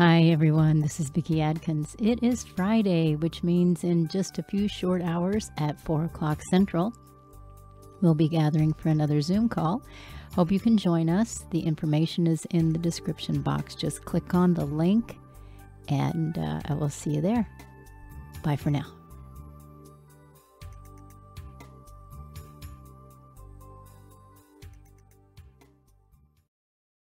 Hi, everyone. This is Vicky Adkins. It is Friday, which means in just a few short hours at 4 o'clock Central, we'll be gathering for another Zoom call. Hope you can join us. The information is in the description box. Just click on the link, and uh, I will see you there. Bye for now.